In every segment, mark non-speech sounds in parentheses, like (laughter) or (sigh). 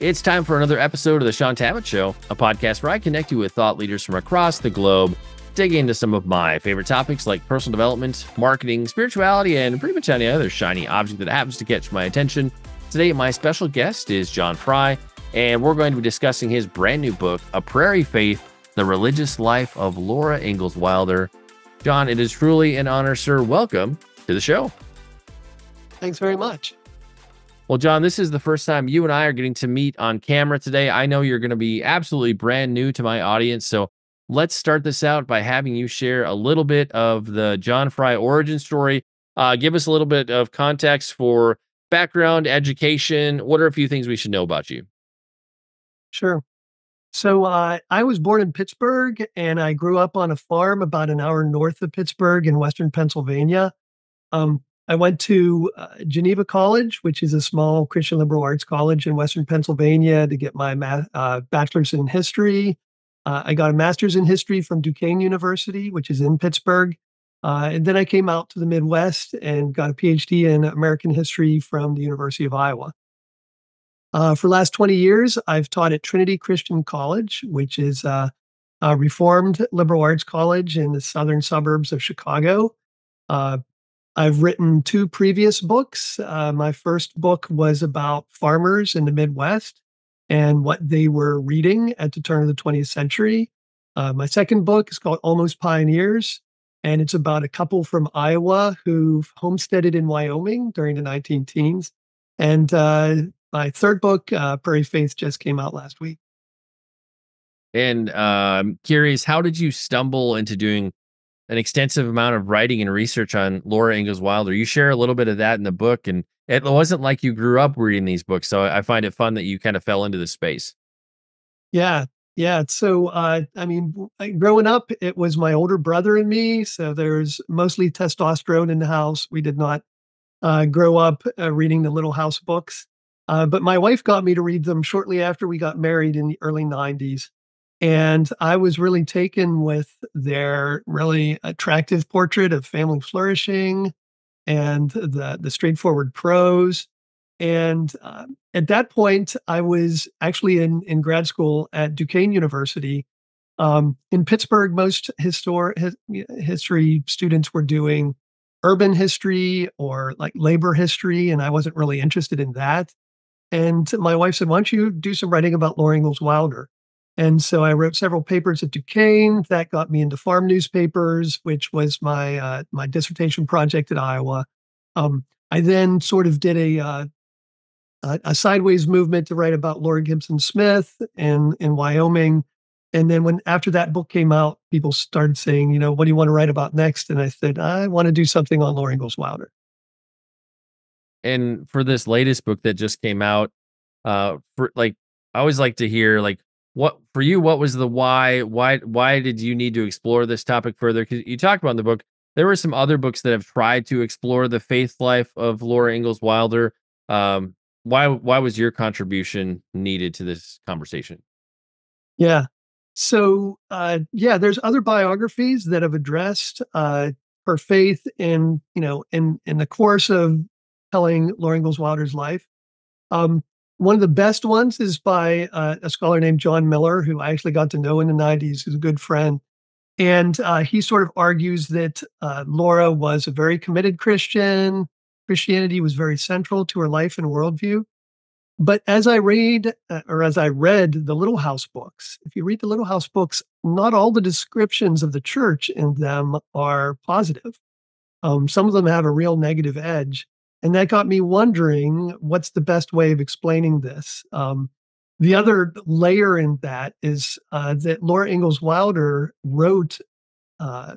It's time for another episode of The Shaun Tabatt Show, a podcast where I connect you with thought leaders from across the globe, dig into some of my favorite topics like personal development, marketing, spirituality, and pretty much any other shiny object that happens to catch my attention. Today, my special guest is John Fry, and we're going to be discussing his brand new book, A Prairie Faith The Religious Life of Laura Ingalls Wilder. John, it is truly an honor, sir. Welcome to the show. Thanks very much. Well, John, this is the first time you and I are getting to meet on camera today. I know you're going to be absolutely brand new to my audience. So let's start this out by having you share a little bit of the John Fry origin story. Uh, give us a little bit of context for background, education. What are a few things we should know about you? Sure. So uh, I was born in Pittsburgh and I grew up on a farm about an hour north of Pittsburgh in Western Pennsylvania. Um, I went to uh, Geneva College, which is a small Christian liberal arts college in Western Pennsylvania, to get my uh, bachelor's in history. Uh, I got a master's in history from Duquesne University, which is in Pittsburgh. Uh, and then I came out to the Midwest and got a PhD in American history from the University of Iowa. Uh, for the last 20 years, I've taught at Trinity Christian College, which is a reformed liberal arts college in the southern suburbs of Chicago. Uh, I've written two previous books. Uh, my first book was about farmers in the Midwest and what they were reading at the turn of the 20th century. Uh, my second book is called Almost Pioneers, and it's about a couple from Iowa who homesteaded in Wyoming during the 19 teens. And uh, my third book, uh, Prairie Faith, just came out last week. And uh, I'm curious, how did you stumble into doing an extensive amount of writing and research on Laura Ingalls Wilder. You share a little bit of that in the book, and it wasn't like you grew up reading these books. So I find it fun that you kind of fell into the space. Yeah, yeah. So uh, I mean, growing up, it was my older brother and me. So there's mostly testosterone in the house. We did not uh, grow up uh, reading the Little House books. Uh, but my wife got me to read them shortly after we got married in the early 90s. And I was really taken with their really attractive portrait of family flourishing and the, the straightforward prose. And uh, at that point, I was actually in, in grad school at Duquesne University. Um, in Pittsburgh, most histor- his, history students were doing urban history or like labor history, and I wasn't really interested in that. And my wife said, Why don't you do some writing about Laura Ingalls Wilder? And so I wrote several papers at Duquesne. That got me into farm newspapers, which was my uh, my dissertation project at Iowa. Um, I then sort of did a, uh, a, sideways movement to write about Laura Gibson Smith in in Wyoming. And then when after that book came out, people started saying, you know, what do you want to write about next? And I said, I want to do something on Laura Ingalls Wilder. And for this latest book that just came out, uh, for like I always like to hear like what for you what was the why why why did you need to explore this topic further? Because you talked about in the book there were some other books that have tried to explore the faith life of laura ingalls wilder. Um, why why was your contribution needed to this conversation? Yeah. So uh, yeah there's other biographies that have addressed uh, her faith in you know in in the course of telling laura ingalls wilder's life. Um, one of the best ones is by uh, a scholar named John Miller, who I actually got to know in the 90s, who's a good friend. And uh, he sort of argues that uh, Laura was a very committed Christian. Christianity was very central to her life and worldview. But as I read, uh, or as I read the Little House books, if you read the Little House books, not all the descriptions of the church in them are positive. Um, some of them have a real negative edge. And that got me wondering what's the best way of explaining this? Um, the other layer in that is uh, that Laura Ingalls Wilder wrote uh,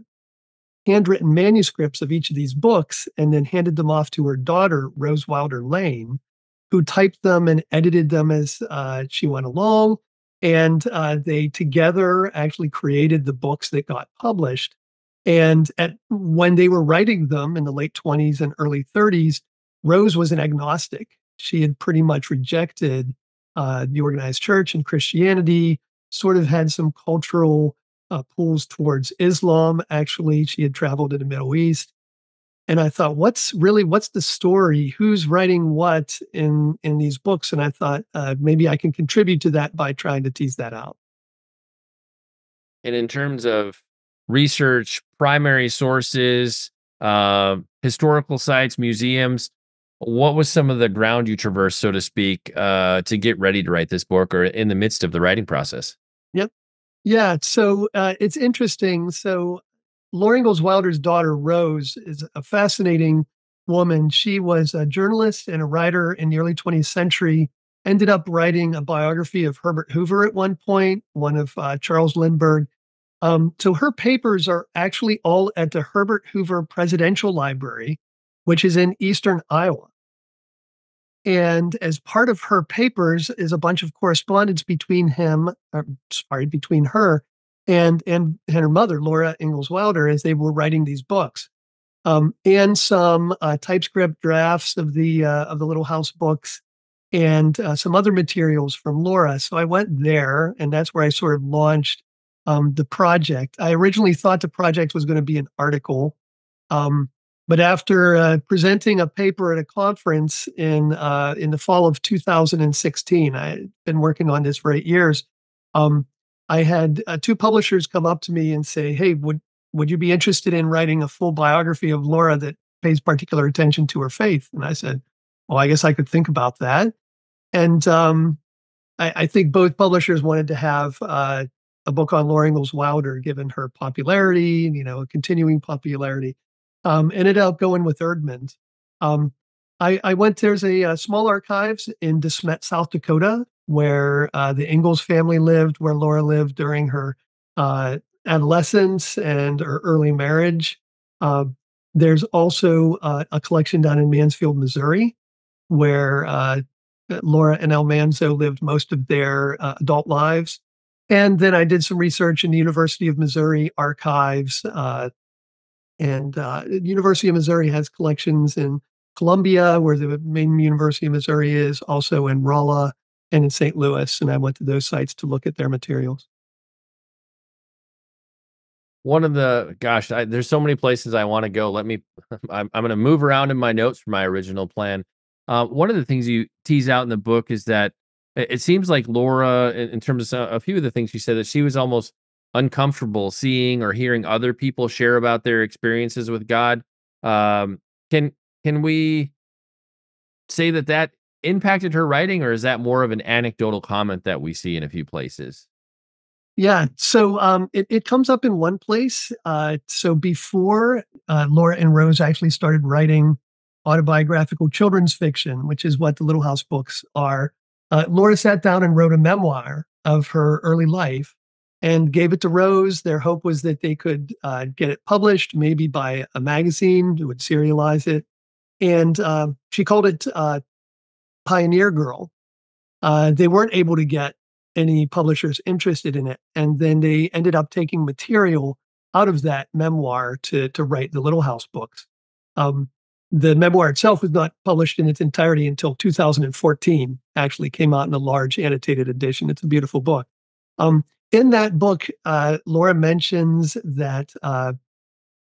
handwritten manuscripts of each of these books and then handed them off to her daughter, Rose Wilder Lane, who typed them and edited them as uh, she went along. And uh, they together actually created the books that got published. And at, when they were writing them in the late 20s and early 30s, Rose was an agnostic. She had pretty much rejected uh, the organized church and Christianity, sort of had some cultural uh, pulls towards Islam. Actually, she had traveled to the Middle East. and I thought, what's really what's the story? Who's writing what in in these books? And I thought uh, maybe I can contribute to that by trying to tease that out. And in terms of research, primary sources, uh, historical sites, museums, what was some of the ground you traversed, so to speak, uh, to get ready to write this book or in the midst of the writing process? Yep. Yeah. So uh, it's interesting. So Laura Ingalls Wilder's daughter, Rose, is a fascinating woman. She was a journalist and a writer in the early 20th century, ended up writing a biography of Herbert Hoover at one point, one of uh, Charles Lindbergh. Um, so her papers are actually all at the Herbert Hoover Presidential Library, which is in eastern Iowa. And as part of her papers is a bunch of correspondence between him, or, sorry, between her and and and her mother, Laura Ingalls Wilder, as they were writing these books, um, and some uh, typescript drafts of the uh, of the Little House books, and uh, some other materials from Laura. So I went there, and that's where I sort of launched um, the project. I originally thought the project was going to be an article, um, but after uh, presenting a paper at a conference in uh, in the fall of 2016, I had been working on this for eight years. Um, I had uh, two publishers come up to me and say, "Hey, would would you be interested in writing a full biography of Laura that pays particular attention to her faith?" And I said, "Well, I guess I could think about that." And um, I, I, think both publishers wanted to have uh, a book on Laura Ingalls Wilder, given her popularity, you know, continuing popularity. Um, ended up going with Eerdmans. Um, I, I, went. There's a, a, uh, small archives in De Smet, South Dakota, where uh, the Ingalls family lived, where Laura lived during her uh, adolescence and her early marriage. Uh, there's also uh, a collection down in Mansfield, Missouri, where uh, Laura and Almanzo lived most of their adult lives. And then I did some research in the University of Missouri archives. And the University of Missouri has collections in Columbia, where the main University of Missouri is, also in Rolla, and in St. Louis. And I went to those sites to look at their materials. One of the, gosh, I, there's so many places I want to go. Let me, (laughs) I'm, I'm going to move around in my notes for my original plan. Uh, one of the things you tease out in the book is that it, it seems like Laura, in, in terms of a few of the things she said, that she was almost uncomfortable seeing or hearing other people share about their experiences with God. Um, can can we say that that impacted her writing, or is that more of an anecdotal comment that we see in a few places? Yeah, so um, it, it comes up in one place. Uh, so before uh, Laura and Rose actually started writing autobiographical children's fiction, which is what the Little House books are, uh, Laura sat down and wrote a memoir of her early life and gave it to Rose. Their hope was that they could uh, get it published, maybe by a magazine who would serialize it. And uh, she called it uh, Pioneer Girl, uh, they weren't able to get any publishers interested in it. And then they ended up taking material out of that memoir to, to write the Little House books. Um, the memoir itself was not published in its entirety until 2014, actually came out in a large annotated edition. It's a beautiful book. Um, in that book, uh, Laura mentions that uh,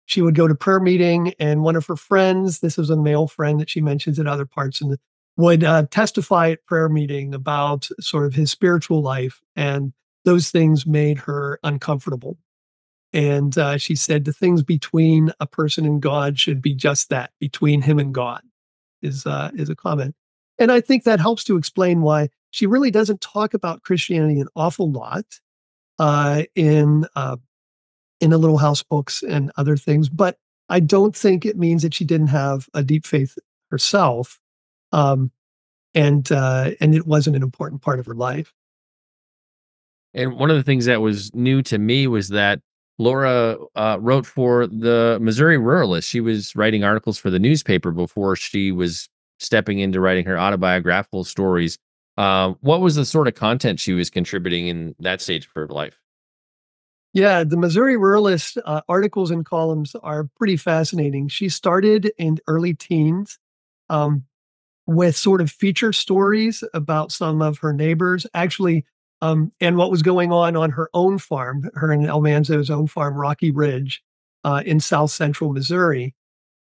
she would go to prayer meeting and one of her friends, this was a male friend that she mentions in other parts, and would uh, testify at prayer meeting about sort of his spiritual life, and those things made her uncomfortable. And uh, she said the things between a person and God should be just that, between him and God, is uh, is a comment. And I think that helps to explain why she really doesn't talk about Christianity an awful lot uh, in uh, in the Little House books and other things. But I don't think it means that she didn't have a deep faith herself. Um, and uh, and it wasn't an important part of her life. And one of the things that was new to me was that Laura uh, wrote for the Missouri Ruralist. She was writing articles for the newspaper before she was stepping into writing her autobiographical stories. Uh, what was the sort of content she was contributing in that stage of her life? Yeah, the Missouri Ruralist uh, articles and columns are pretty fascinating. She started in early teens. Um, with sort of feature stories about some of her neighbors, actually, um, and what was going on on her own farm, her and Almanzo's own farm, Rocky Ridge, uh, in south central Missouri.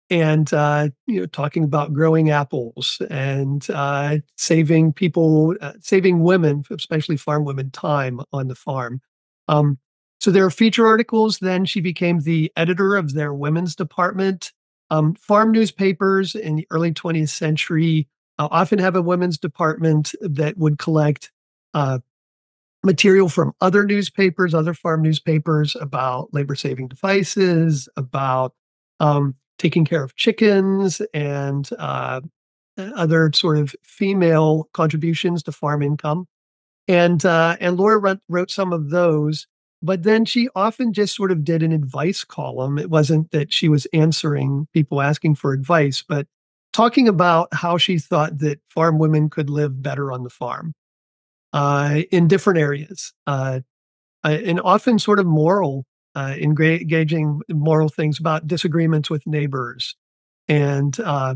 And uh, you know, talking about growing apples and uh, saving people, uh, saving women, especially farm women, time on the farm. Um, so there are feature articles. Then she became the editor of their women's department. Um, farm newspapers in the early 20th century uh, often have a women's department that would collect uh, material from other newspapers, other farm newspapers about labor saving devices, about um, taking care of chickens and uh, other sort of female contributions to farm income. And uh, and Laura wrote, wrote some of those, but then she often just sort of did an advice column. It wasn't that she was answering people asking for advice, but talking about how she thought that farm women could live better on the farm uh, in different areas, uh, uh and often sort of moral uh, engaging moral things about disagreements with neighbors and uh,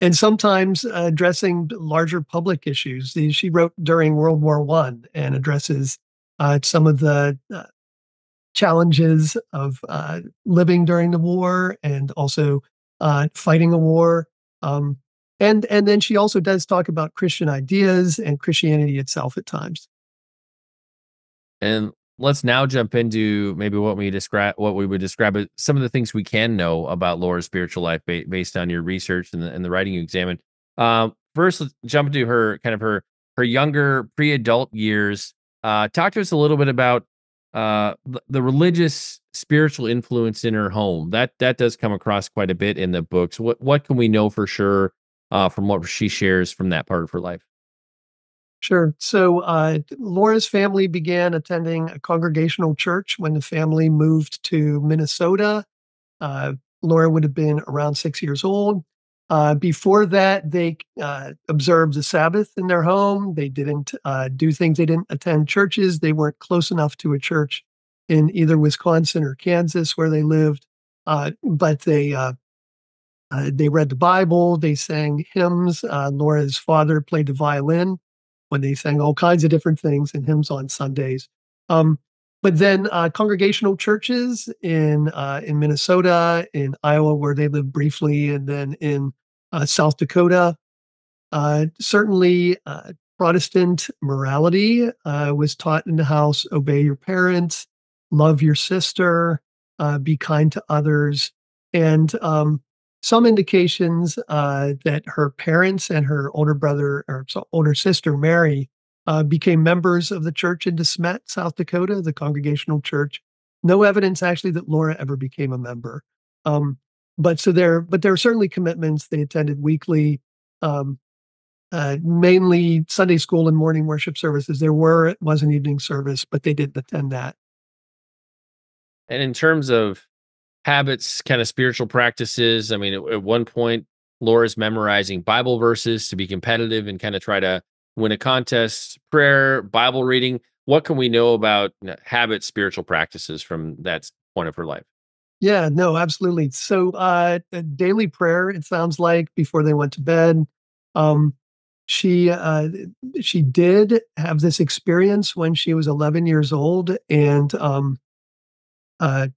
and sometimes addressing larger public issues. She wrote during World War One and addresses uh, some of the uh, challenges of uh, living during the war and also uh, fighting a war. Um, and and then she also does talk about Christian ideas and Christianity itself at times. And let's now jump into maybe what we describe what we would describe as some of the things we can know about Laura's spiritual life ba- based on your research and the, and the writing you examined. Um, first, let's jump into her kind of her her younger pre-adult years. Uh, talk to us a little bit about uh, the, the religious spiritual influence in her home. That that does come across quite a bit in the books. What what can we know for sure uh, from what she shares from that part of her life? Sure. So uh, Laura's family began attending a congregational church when the family moved to Minnesota. Uh, Laura would have been around six years old. Uh, before that, they uh, observed the Sabbath in their home. They didn't uh, do things, they didn't attend churches. They weren't close enough to a church in either Wisconsin or Kansas where they lived. Uh, but they they read the Bible, they sang hymns. Laura's father played the violin when they sang all kinds of different things and hymns on Sundays. Um, but then uh, congregational churches in uh, in Minnesota, in Iowa, where they lived briefly, and then in uh, South Dakota. Uh, certainly, uh, Protestant morality uh, was taught in the house: obey your parents, love your sister, be kind to others, and um, some indications uh, that her parents and her older brother or older sister Mary uh, became members of the church in De Smet, South Dakota, the Congregational Church. No evidence actually that Laura ever became a member. Um, but so there, but there are certainly commitments. They attended weekly, um, uh, mainly Sunday school and morning worship services. There were it was an evening service, but they didn't attend that. And in terms of habits, kind of spiritual practices. I mean, at, at one point, Laura's memorizing Bible verses to be competitive and kind of try to win a contest, prayer, Bible reading. What can we know about habits, spiritual practices from that point of her life? Yeah, no, absolutely. So, uh, daily prayer, it sounds like before they went to bed. Um, she uh, she did have this experience when she was 11 years old, and um, uh,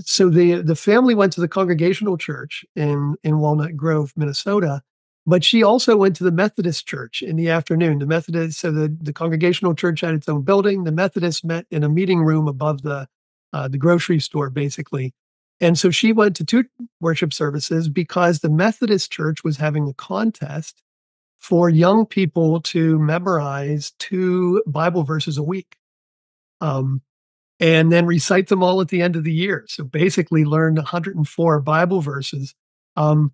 so the the family went to the Congregational Church in in Walnut Grove, Minnesota, but she also went to the Methodist Church in the afternoon. The Methodist, so the the Congregational Church had its own building. The Methodists met in a meeting room above the uh, the grocery store, basically. And so she went to two worship services because the Methodist Church was having a contest for young people to memorize two Bible verses a week. Um, and then recite them all at the end of the year. So basically, learned 104 Bible verses. Um,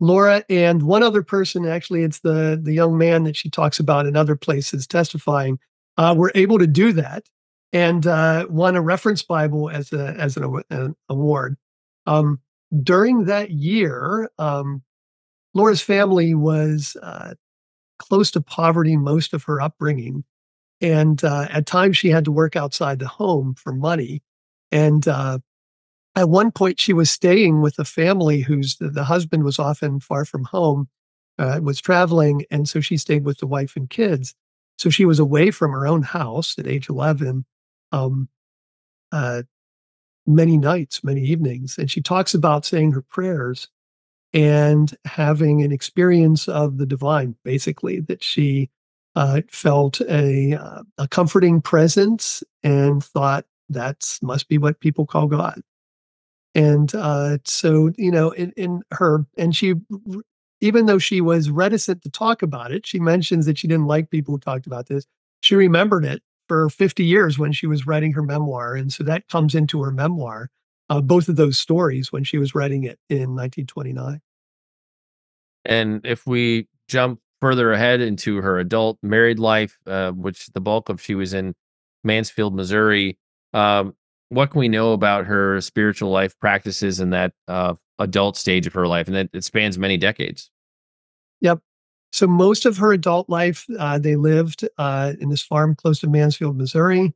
Laura and one other person, actually, it's the the young man that she talks about in other places testifying, uh, were able to do that and uh, won a reference Bible as a as an, an award. Um, during that year, um, Laura's family was uh, close to poverty most of her upbringing. And uh, at times she had to work outside the home for money. And uh, at one point, she was staying with a family whose the, the husband was often far from home, uh, was traveling. And so she stayed with the wife and kids. So she was away from her own house at age 11. Um, uh, many nights, many evenings. And she talks about saying her prayers and having an experience of the divine, basically, that she uh, felt a, uh, a comforting presence and thought that must be what people call God. And uh, so, you know, in, in her, and she, even though she was reticent to talk about it, she mentions that she didn't like people who talked about this. She remembered it for 50 years when she was writing her memoir. And so that comes into her memoir, uh, both of those stories when she was writing it in 1929. And if we jump further ahead into her adult married life, uh, which the bulk of she was in Mansfield, Missouri, um, what can we know about her spiritual life practices in that uh, adult stage of her life? And that it spans many decades. Yep. So most of her adult life, uh, they lived uh, in this farm close to Mansfield, Missouri.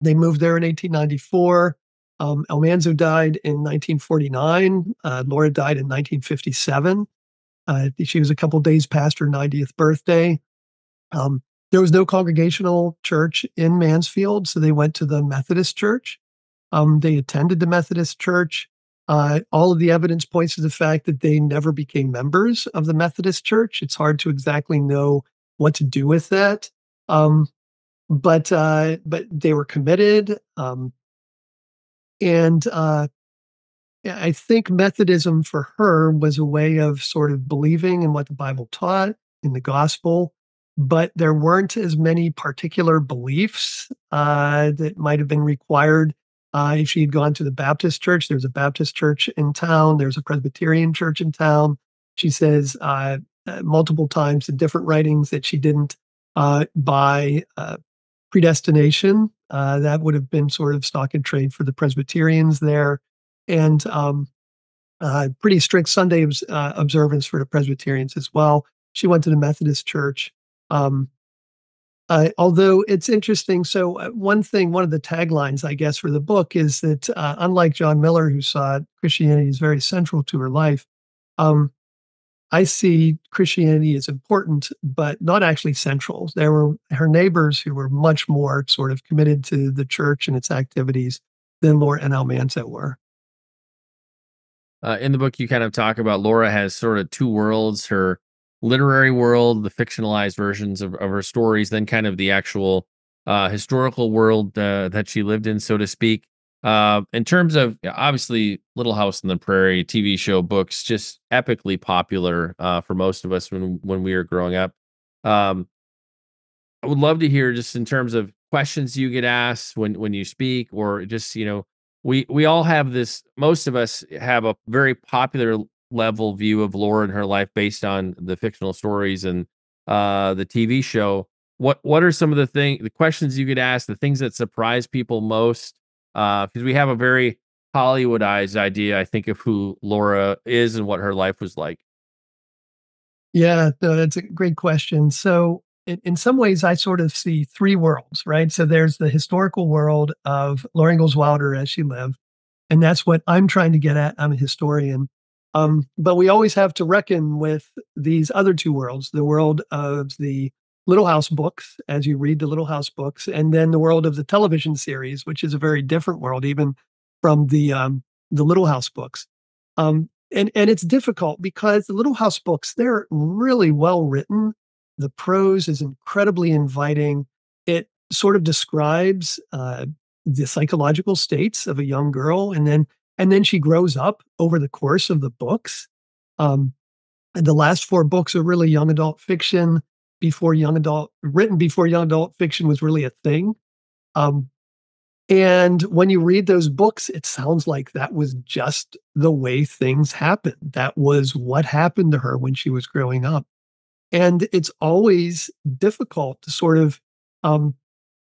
They moved there in 1894. Um, Almanzo died in 1949. Uh, Laura died in 1957. Uh, she was a couple days past her 90th birthday. Um, there was no congregational church in Mansfield, so they went to the Methodist church. Um, they attended the Methodist church. Uh, all of the evidence points to the fact that they never became members of the Methodist church. It's hard to exactly know what to do with that. Um, but uh, but they were committed. Um, and uh, I think Methodism for her was a way of sort of believing in what the Bible taught in the gospel, but there weren't as many particular beliefs uh, that might have been required uh, if she had gone to the Baptist church. There's a Baptist church in town, there's a Presbyterian church in town. She says uh, uh multiple times in different writings that she didn't uh, buy uh, predestination. that would have been sort of stock and trade for the Presbyterians there and um, uh, pretty strict Sunday uh, observance for the Presbyterians as well. She went to the Methodist Church. Um, uh, although it's interesting, so uh, one thing, one of the taglines, I guess, for the book is that uh, unlike John Miller, who saw Christianity as very central to her life, um, I see Christianity as important, but not actually central. There were her neighbors who were much more sort of committed to the church and its activities than Laura and Almanzo were. Uh, in the book, you kind of talk about Laura has sort of two worlds her literary world, the fictionalized versions of, of her stories, then kind of the actual uh, historical world uh, that she lived in, so to speak. Uh, in terms of obviously Little House on the Prairie TV show, books, just epically popular uh, for most of us when when we were growing up. Um, I would love to hear just in terms of questions you get asked when when you speak, or just you know we we all have this most of us have a very popular level view of Laura and her life based on the fictional stories and uh the TV show. What what are some of the thing the questions you could ask, the things that surprise people most? Uh because we have a very Hollywoodized idea, I think, of who Laura is and what her life was like. Yeah, that's a great question. So in some ways, I sort of see three worlds, right? So there's the historical world of Laura Ingalls Wilder as she lived, and that's what I'm trying to get at. I'm a historian. Um, but we always have to reckon with these other two worlds the world of the Little House books, as you read the Little House books, and then the world of the television series, which is a very different world, even from the um, the Little House books. Um, and and it's difficult because the Little House books they're really well written. The prose is incredibly inviting. It sort of describes uh, the psychological states of a young girl, and then and then she grows up over the course of the books. Um, and the last four books are really young adult fiction before young adult written before young adult fiction was really a thing. Um, and when you read those books, it sounds like that was just the way things happened. That was what happened to her when she was growing up. And it's always difficult to sort of um,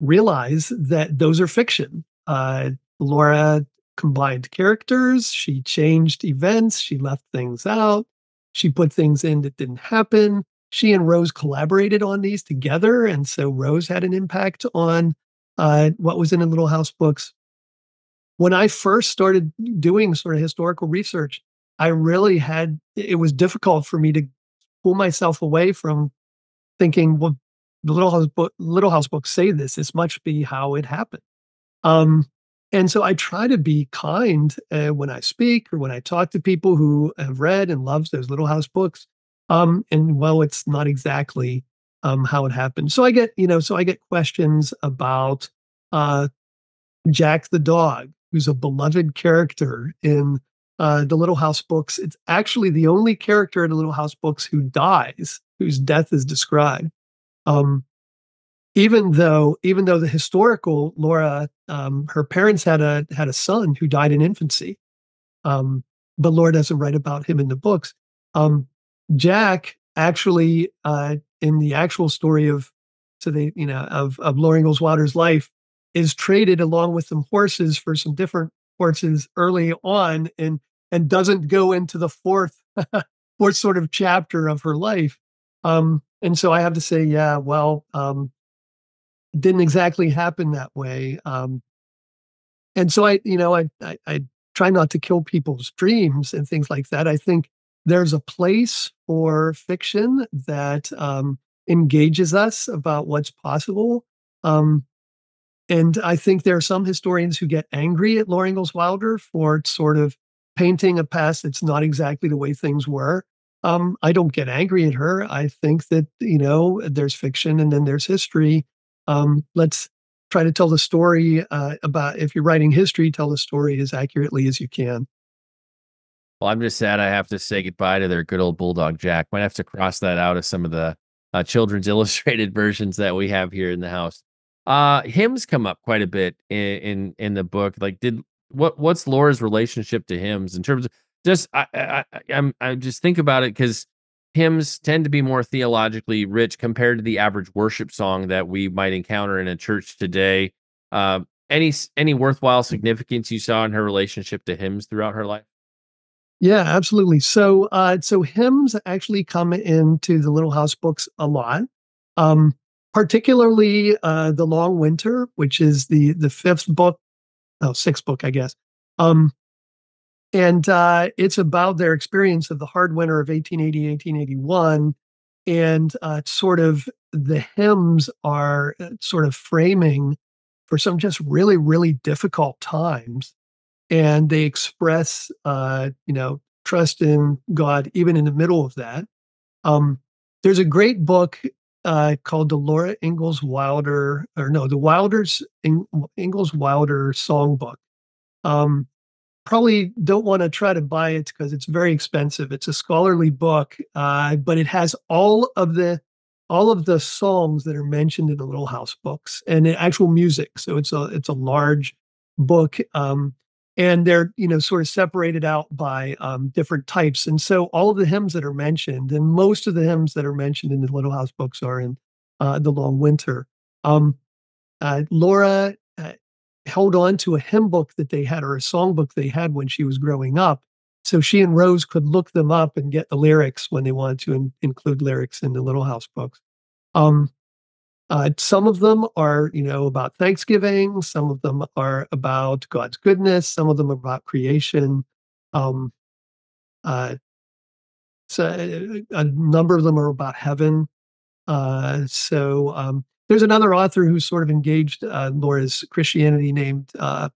realize that those are fiction. Uh, Laura combined characters, she changed events, she left things out, she put things in that didn't happen. She and Rose collaborated on these together. And so Rose had an impact on uh, what was in the Little House books. When I first started doing sort of historical research, I really had, it was difficult for me to pull myself away from thinking, well, the Little House book, Little House books say this. This must be how it happened. Um, and so I try to be kind uh, when I speak or when I talk to people who have read and loves those Little House books. Um, and well, it's not exactly um, how it happened. So I get, you know, so I get questions about uh, Jack the dog, who's a beloved character in uh, the Little House books. It's actually the only character in the Little House books who dies, whose death is described. Um, even though, even though the historical Laura, um, her parents had a had a son who died in infancy, um, but Laura doesn't write about him in the books. Um, Jack actually, uh, in the actual story of, so the you know of of Laura Ingalls life, is traded along with some horses for some different horses early on, and and doesn't go into the fourth (laughs) fourth sort of chapter of her life. Um, and so I have to say, yeah, well, um, didn't exactly happen that way. Um, and so I, you know, I, I, I try not to kill people's dreams and things like that. I think there's a place for fiction that um, engages us about what's possible. Um, and I think there are some historians who get angry at Laura Ingalls Wilder for sort of painting a past that's not exactly the way things were. Um, I don't get angry at her. I think that, you know, there's fiction and then there's history. Um, let's try to tell the story uh, about, if you're writing history, tell the story as accurately as you can. Well, I'm just sad I have to say goodbye to their good old Bulldog Jack. Might have to cross that out of some of the uh, children's (laughs) illustrated versions that we have here in the house. Uh, hymns come up quite a bit in, in in the book. Like, did what what's Laura's relationship to hymns in terms of just I, I I'm I just think about it because hymns tend to be more theologically rich compared to the average worship song that we might encounter in a church today. Uh, any any worthwhile significance you saw in her relationship to hymns throughout her life? Yeah, absolutely. So, uh, so hymns actually come into the Little House books a lot, um, particularly uh, the Long Winter, which is the the fifth book, oh, sixth book, I guess. Um, and uh, it's about their experience of the hard winter of 1880, 1881. And uh, sort of the hymns are uh, sort of framing for some just really, really difficult times. And they express, uh, you know, trust in God even in the middle of that. Um, there's a great book uh, called the Laura Ingalls Wilder, or no, the Wilders Ingalls Wilder Songbook. Um, probably don't want to try to buy it because it's very expensive. It's a scholarly book, uh, but it has all of the all of the songs that are mentioned in the Little House books and actual music. So it's a it's a large book, um, and they're you know sort of separated out by um, different types. And so all of the hymns that are mentioned, and most of the hymns that are mentioned in the Little House books are in uh, the Long Winter. Um, uh, Laura uh, held on to a hymn book that they had or a song book they had when she was growing up. So she and Rose could look them up and get the lyrics when they wanted to in, include lyrics in the Little House books. Um, uh, some of them are, you know, about Thanksgiving. Some of them are about God's goodness. Some of them are about creation. Um, uh, so a number of them are about heaven. Uh, so um, there's another author who's sort of engaged uh, Laura's Christianity named uh,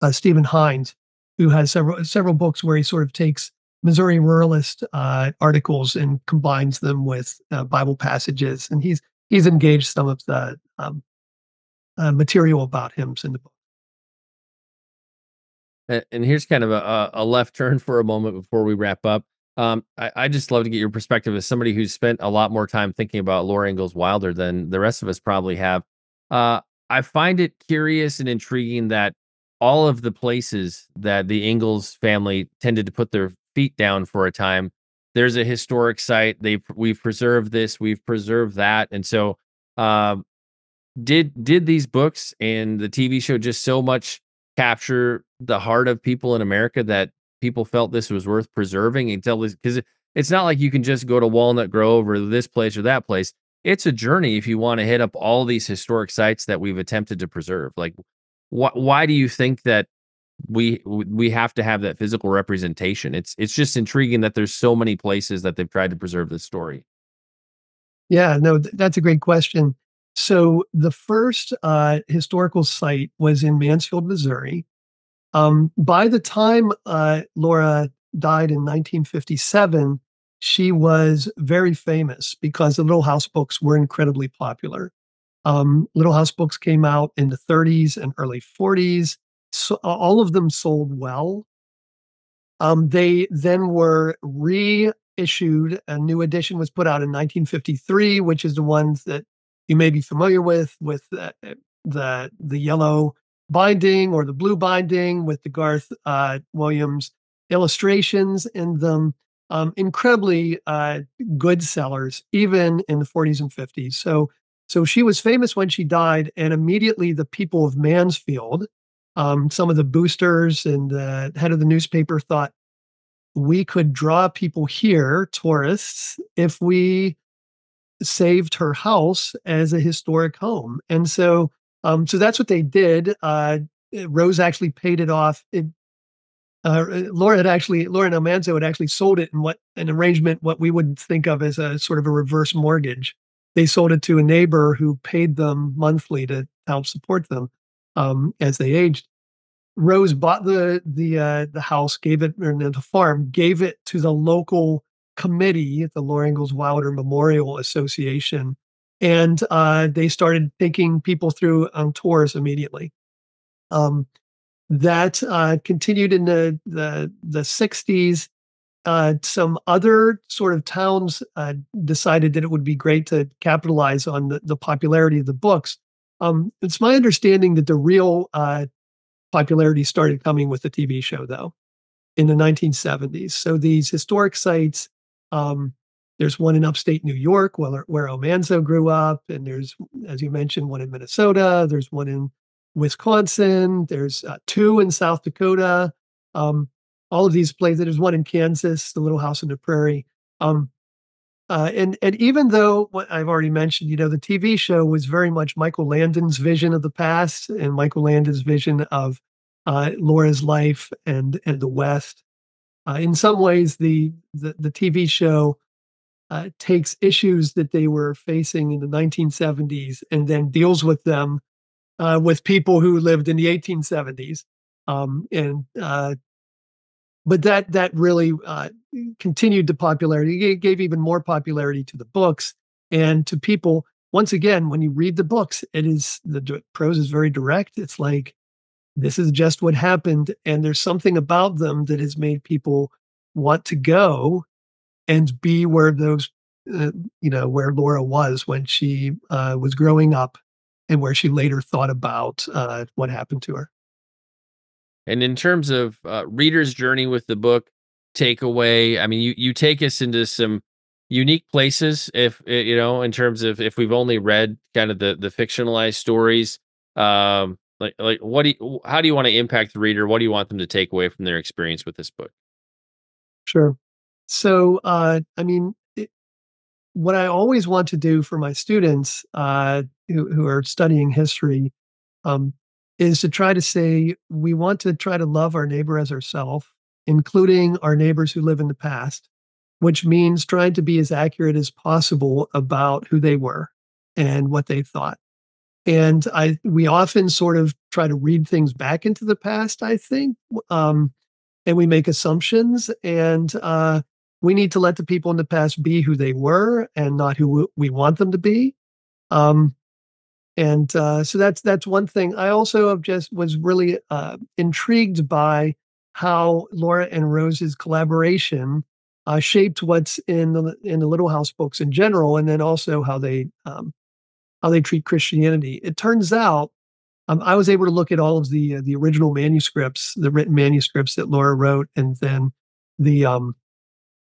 uh, Stephen Hines, who has several several books where he sort of takes Missouri ruralist uh, articles and combines them with uh, Bible passages, and he's he's engaged some of the um, uh, material about him in the book. And here's kind of a, a left turn for a moment before we wrap up. Um, I, I just love to get your perspective as somebody who's spent a lot more time thinking about Laura Ingalls Wilder than the rest of us probably have. Uh, I find it curious and intriguing that all of the places that the Ingalls family tended to put their feet down for a time, there's a historic site. They we've preserved this, we've preserved that, and so um, did did these books and the TV show just so much capture the heart of people in America that people felt this was worth preserving this because it's not like you can just go to Walnut Grove or this place or that place. It's a journey if you want to hit up all these historic sites that we've attempted to preserve. Like, wh- why do you think that we we have to have that physical representation? It's it's just intriguing that there's so many places that they've tried to preserve this story. Yeah, no, th- that's a great question. So the first uh, historical site was in Mansfield, Missouri. Um, by the time uh, Laura died in 1957, she was very famous because the Little House books were incredibly popular. Um, Little House books came out in the 30s and early 40s. So all of them sold well. Um, they then were reissued. A new edition was put out in 1953, which is the ones that you may be familiar with, with the the, the yellow binding or the blue binding with the Garth uh, Williams illustrations in them. Um, incredibly uh, good sellers, even in the 40s and 50s. So, so she was famous when she died, and immediately the people of Mansfield, um, some of the boosters and the head of the newspaper thought we could draw people here, tourists, if we saved her house as a historic home. And so, um, so that's what they did. Uh, Rose actually paid it off. It, uh, Laura had actually, Laura and Almanzo had actually sold it in what an arrangement, what we would think of as a sort of a reverse mortgage. They sold it to a neighbor who paid them monthly to help support them um, as they aged. Rose bought the the uh, the house, gave it or the farm, gave it to the local committee the Laura Wilder Memorial Association, and uh, they started taking people through on tours immediately. Um, that uh, continued in the the, the 60s. Uh, some other sort of towns uh, decided that it would be great to capitalize on the, the popularity of the books. Um, it's my understanding that the real uh, popularity started coming with the TV show, though, in the 1970s. So these historic sites, um, there's one in upstate New York where, where Almanzo grew up, and there's, as you mentioned, one in Minnesota. There's one in Wisconsin. There's uh, two in South Dakota. Um, all of these places. There's one in Kansas, the Little House on the Prairie. Um, uh, and and even though what I've already mentioned, you know, the TV show was very much Michael Landon's vision of the past and Michael Landon's vision of uh, Laura's life and and the West. Uh, in some ways, the the, the TV show uh, takes issues that they were facing in the 1970s and then deals with them uh, with people who lived in the 1870s. Um, and uh, but that that really uh, continued the popularity. It gave even more popularity to the books and to people. Once again, when you read the books, it is the prose is very direct. It's like this is just what happened, and there's something about them that has made people want to go and be where those, uh, you know, where Laura was when she uh, was growing up, and where she later thought about uh, what happened to her. And in terms of uh, reader's journey with the book, takeaway, I mean, you you take us into some unique places. If eh, you know, in terms of if we've only read kind of the the fictionalized stories, um, like like what do you, how do you want to impact the reader? What do you want them to take away from their experience with this book? Sure. So, uh, I mean, it, what I always want to do for my students uh, who, who are studying history um, is to try to say we want to try to love our neighbor as ourselves, including our neighbors who live in the past, which means trying to be as accurate as possible about who they were and what they thought. And I we often sort of try to read things back into the past, I think. Um, and we make assumptions and uh, we need to let the people in the past be who they were and not who we want them to be. Um, and uh, so that's that's one thing. I also have just was really uh, intrigued by how Laura and Rose's collaboration uh, shaped what's in the in the Little House books in general, and then also how they um, how they treat Christianity. It turns out um, I was able to look at all of the uh, the original manuscripts, the written manuscripts that Laura wrote, and then the um,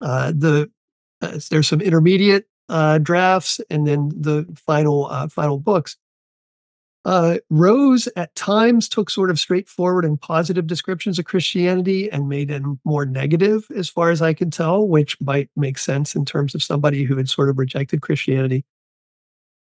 uh, the uh, there's some intermediate uh, drafts, and then the final uh, final books. Uh, Rose at times took sort of straightforward and positive descriptions of Christianity and made them more negative, as far as I can tell, which might make sense in terms of somebody who had sort of rejected Christianity.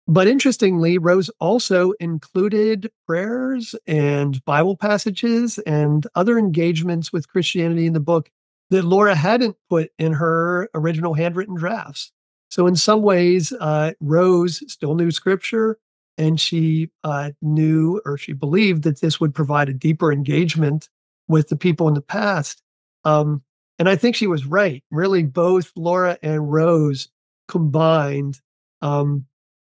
But interestingly, Rose also included prayers and Bible passages and other engagements with Christianity in the book that Laura hadn't put in her original handwritten drafts. So, in some ways, uh, Rose still knew scripture, and she uh, knew or she believed that this would provide a deeper engagement with the people in the past. Um, and I think she was right. Really, both Laura and Rose combined. Um,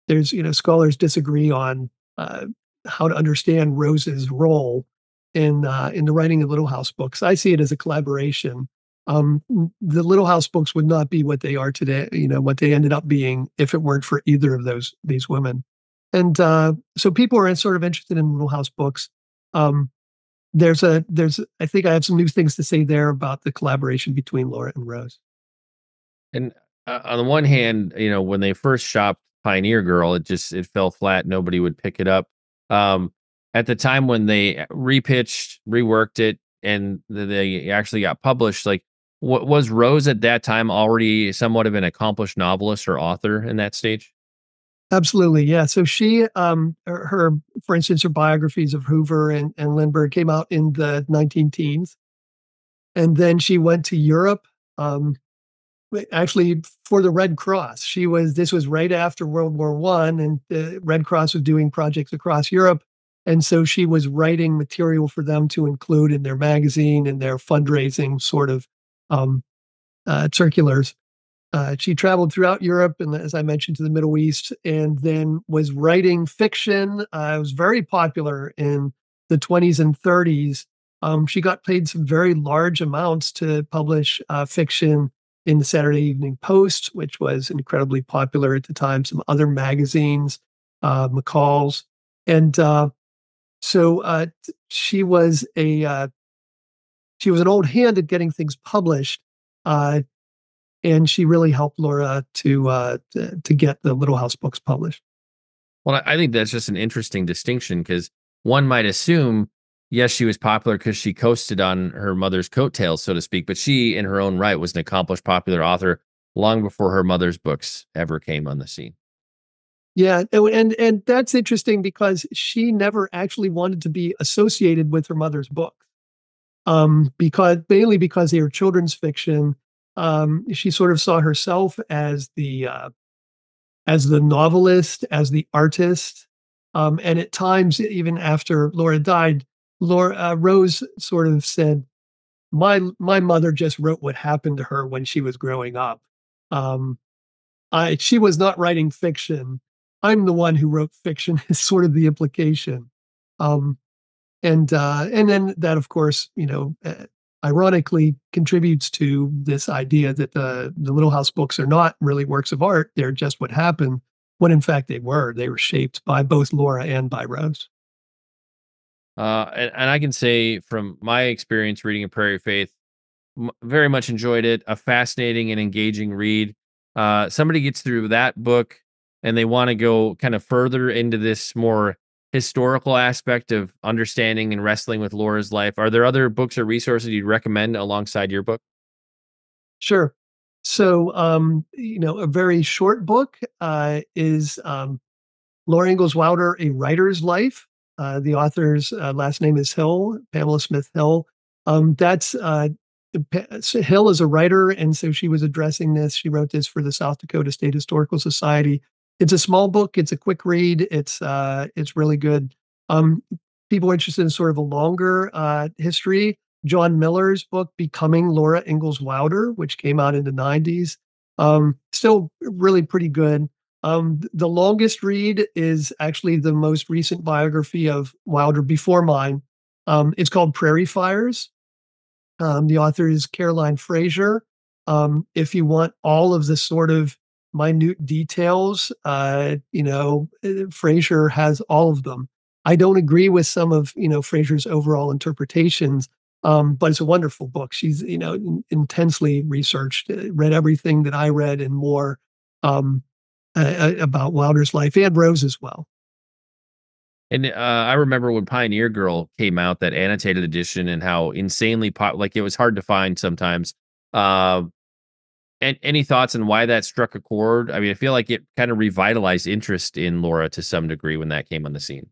there's, you know, scholars disagree on uh, how to understand Rose's role in uh, in the writing of Little House books. I see it as a collaboration. Um, the Little House books would not be what they are today. You know what they ended up being if it weren't for either of those these women. And uh, so people are sort of interested in Little House books. Um, there's a there's I think I have some new things to say there about the collaboration between Laura and Rose. And uh, on the one hand, you know, when they first shopped Pioneer Girl, it just it fell flat. Nobody would pick it up. Um, at the time when they repitched, reworked it, and they actually got published, like what was Rose at that time already somewhat of an accomplished novelist or author in that stage? Absolutely, yeah. So she, um, her, her, for instance, her biographies of Hoover and, and Lindbergh came out in the 19 teens, and then she went to Europe. Um, actually, for the Red Cross, she was. This was right after World War One, and the Red Cross was doing projects across Europe, and so she was writing material for them to include in their magazine and their fundraising sort of um, uh, circulars. Uh, she traveled throughout Europe and, as I mentioned, to the Middle East, and then was writing fiction. Uh, it was very popular in the 20s and 30s. Um, she got paid some very large amounts to publish uh, fiction in the Saturday Evening Post, which was incredibly popular at the time. Some other magazines, uh, McCall's, and uh, so uh, she was a she was an old hand at getting things published. Uh, and she really helped Laura to, uh, to, to get the Little House books published. Well, I think that's just an interesting distinction because one might assume, yes, she was popular because she coasted on her mother's coattails, so to speak, but she, in her own right, was an accomplished popular author long before her mother's books ever came on the scene. Yeah, and and that's interesting because she never actually wanted to be associated with her mother's books, um, because mainly because they were children's fiction um, she sort of saw herself as the uh, as the novelist, as the artist, um, and at times, even after Laura died, Laura uh, Rose sort of said, "My my mother just wrote what happened to her when she was growing up. Um, I she was not writing fiction. I'm the one who wrote fiction." (laughs) Is sort of the implication. Um, and uh, and then that, of course, you know, uh, ironically contributes to this idea that the, the Little House books are not really works of art. They're just what happened when in fact they were. They were shaped by both Laura and by Rose. Uh, and, and I can say from my experience reading A Prairie Faith, m- very much enjoyed it. A fascinating and engaging read. Uh, somebody gets through that book and they want to go kind of further into this more historical aspect of understanding and wrestling with Laura's life, are there other books or resources you'd recommend alongside your book? Sure. So, um, you know, a very short book uh, is um, Laura Ingalls Wilder, A Writer's Life. Uh, the author's uh, last name is Hill, Pamela Smith Hill. Um, that's uh, Hill is a writer, and so she was addressing this. She wrote this for the South Dakota State Historical Society it's a small book. It's a quick read. It's uh, it's really good. Um, people interested in sort of a longer uh, history. John Miller's book, Becoming Laura Ingalls Wilder, which came out in the 90s, um, still really pretty good. Um, the longest read is actually the most recent biography of Wilder before mine. Um, it's called Prairie Fires. Um, the author is Caroline Fraser. Um, if you want all of the sort of minute details. Uh, you know, uh, Fraser has all of them. I don't agree with some of you know Fraser's overall interpretations, um, but it's a wonderful book. She's you know in, intensely researched, uh, read everything that I read and more um, uh, about Wilder's life and Rose as well. And uh, I remember when Pioneer Girl came out, that annotated edition, and how insanely pop like it was hard to find sometimes. Uh, and any thoughts on why that struck a chord? I mean, I feel like it kind of revitalized interest in Laura to some degree when that came on the scene.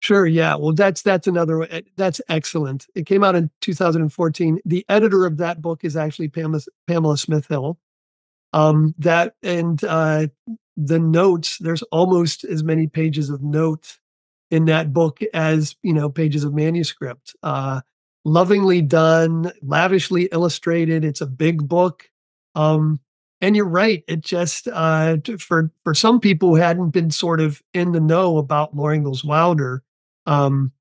Sure. Yeah. Well, that's that's another. Eh, that's excellent. It came out in 2014. The editor of that book is actually Pamela, Pamela Smith Hill. Um, that and uh, the notes, there's almost as many pages of notes in that book as, you know, pages of manuscript. Uh, lovingly done, lavishly illustrated. It's a big book. Um, and you're right. It just uh, for for some people who hadn't been sort of in the know about Laura Ingalls Wilder, um,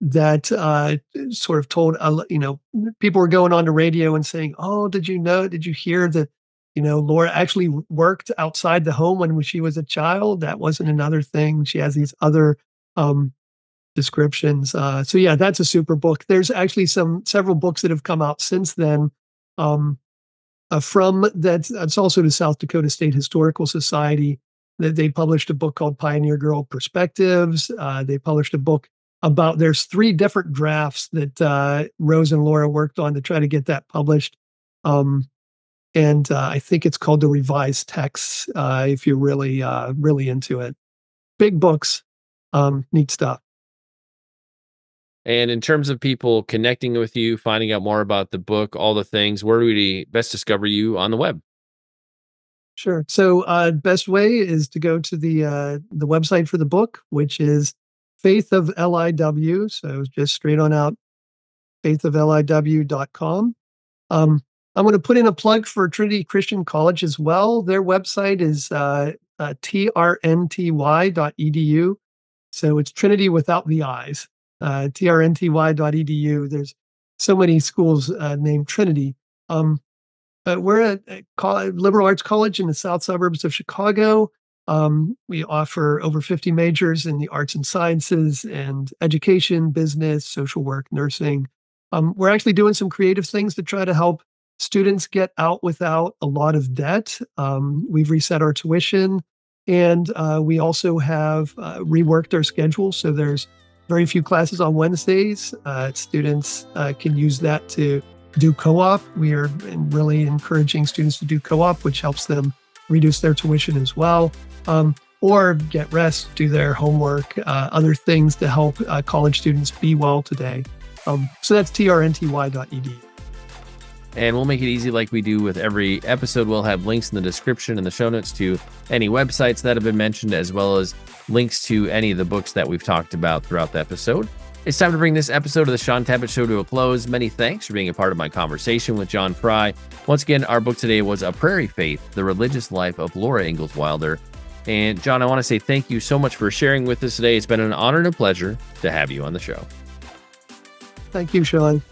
that uh, sort of told you know people were going on the radio and saying, "Oh, did you know? Did you hear that?" You know, Laura actually worked outside the home when she was a child. That wasn't another thing. She has these other um, descriptions. Uh, so yeah, that's a super book. There's actually some several books that have come out since then. Um, uh, from that, it's also the South Dakota State Historical Society. That they published a book called Pioneer Girl Perspectives. Uh, they published a book about there's three different drafts that uh, Rose and Laura worked on to try to get that published. Um, and uh, I think it's called the revised text. Uh, if you're really uh, really into it, big books, um, neat stuff. And in terms of people connecting with you, finding out more about the book, all the things, where do we best discover you on the web? Sure. So, uh, best way is to go to the uh, the website for the book, which is Faith of LIW. So just straight on out, faithofliw.com. Um, I'm going to put in a plug for Trinity Christian College as well. Their website is uh, uh, trnty.edu. So it's Trinity without the eyes uh, trnty.edu. There's so many schools uh, named Trinity. Um, but we're a, a liberal arts college in the south suburbs of Chicago. Um, we offer over 50 majors in the arts and sciences and education, business, social work, nursing. Um, we're actually doing some creative things to try to help students get out without a lot of debt. Um, we've reset our tuition and uh, we also have uh, reworked our schedule. So there's very few classes on Wednesdays. Uh, students uh, can use that to do co op. We are really encouraging students to do co op, which helps them reduce their tuition as well. Um, or get rest, do their homework, uh, other things to help uh, college students be well today. Um, so that's trnty.edu. And we'll make it easy like we do with every episode. We'll have links in the description and the show notes to any websites that have been mentioned, as well as links to any of the books that we've talked about throughout the episode. It's time to bring this episode of the Shaun Tabatt Show to a close. Many thanks for being a part of my conversation with John Fry. Once again, our book today was A Prairie Faith The Religious Life of Laura Ingalls Wilder. And John, I want to say thank you so much for sharing with us today. It's been an honor and a pleasure to have you on the show. Thank you, Shaun.